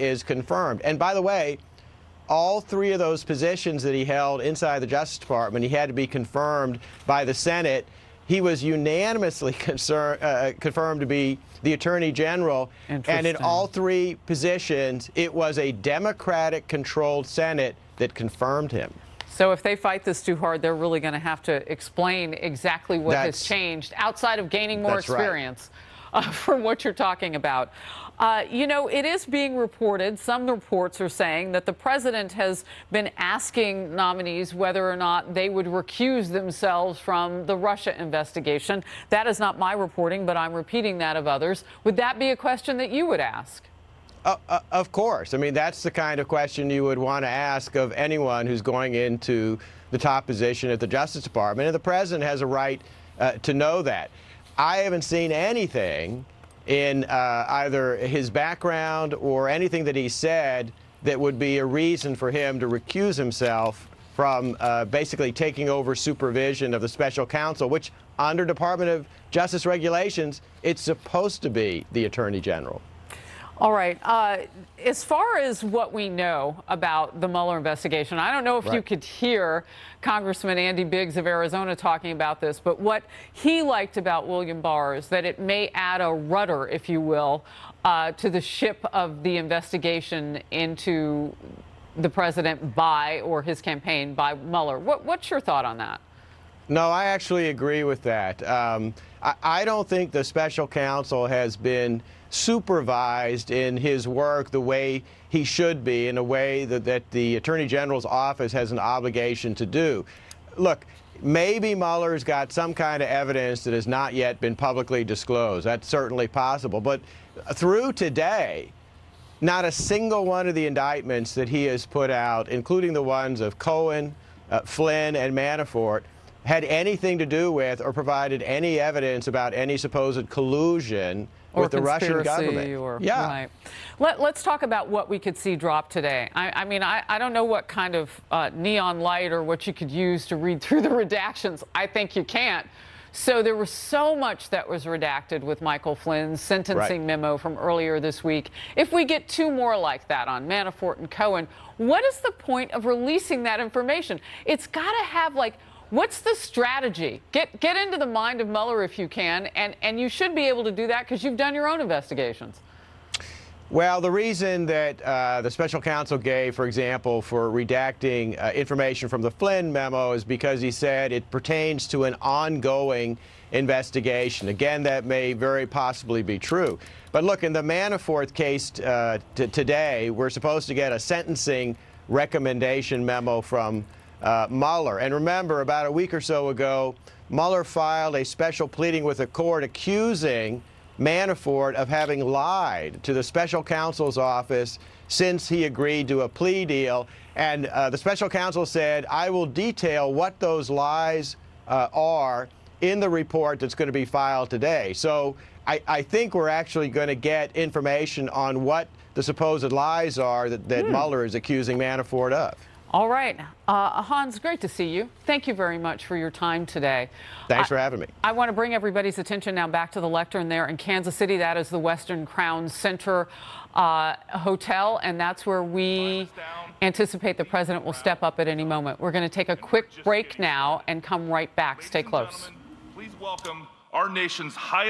is confirmed. And by the way, all three of those positions that he held inside the Justice Department, he had to be confirmed by the Senate. He was unanimously concern, uh, confirmed to be the Attorney General. And in all three positions, it was a Democratic controlled Senate that confirmed him. So if they fight this too hard, they're really going to have to explain exactly what that's, has changed outside of gaining more experience right. Uh, from what you're talking about. Uh, you know, it is being reported, some reports are saying that the president has been asking nominees whether or not they would recuse themselves from the Russia investigation. That is not my reporting, but I'm repeating that of others. Would that be a question that you would ask? Uh, uh, of course. I mean, that's the kind of question you would want to ask of anyone who's going into the top position at the Justice Department. And the president has a right uh, to know that. I haven't seen anything in uh, either his background or anything that he said that would be a reason for him to recuse himself from uh, basically taking over supervision of the special counsel, which under Department of Justice regulations, it's supposed to be the Attorney General. All right. Uh, as far as what we know about the Mueller investigation, I don't know if right. you could hear Congressman Andy Biggs of Arizona talking about this, but what he liked about William Barr is that it may add a rudder, if you will, uh, to the ship of the investigation into the president by or his campaign by Mueller. What, what's your thought on that? No, I actually agree with that. Um, I, I, don't think the special counsel has been supervised in his work the way he should be, in a way that, that the Attorney General's office has an obligation to do. Look, maybe Mueller's got some kind of evidence that has not yet been publicly disclosed. That's certainly possible. But through today, not a single one of the indictments that he has put out, including the ones of Cohen, uh, Flynn, and Manafort, had anything to do with or provided any evidence about any supposed collusion or with the Russian government. Or, yeah. Right. Let, us talk about what we could see drop today. I, I mean, I, I, don't know what kind of uh, neon light or what you could use to read through the redactions. I think you can't. So there was so much that was redacted with Michael Flynn's sentencing right. memo from earlier this week. If we get two more like that on Manafort and Cohen, what is the point of releasing that information? It's got to have like What's the strategy? Get get into the mind of Mueller if you can, and and you should be able to do that because you've done your own investigations. Well, the reason that uh, the special counsel gave, for example, for redacting uh, information from the Flynn memo is because he said it pertains to an ongoing investigation. Again, that may very possibly be true. But look, in the Manafort case uh, today, we're supposed to get a sentencing recommendation memo from uh, Mueller. And remember, about a week or so ago, Mueller filed a special pleading with the court accusing Manafort of having lied to the special counsel's office since he agreed to a plea deal. And uh, the special counsel said, I will detail what those lies uh, are in the report that's going to be filed today. So I, I think we're actually going to get information on what the supposed lies are that, that hmm. Mueller is accusing Manafort of. All right. Uh, Hans, great to see you. Thank you very much for your time today. Thanks I, for having me. I want to bring everybody's attention now back to the lectern there in Kansas City. That is the Westin Crown Center uh, Hotel, and that's where we anticipate the president will step up at any moment. We're going to take a quick break now and come right back. Stay close. Please welcome our nation's highest.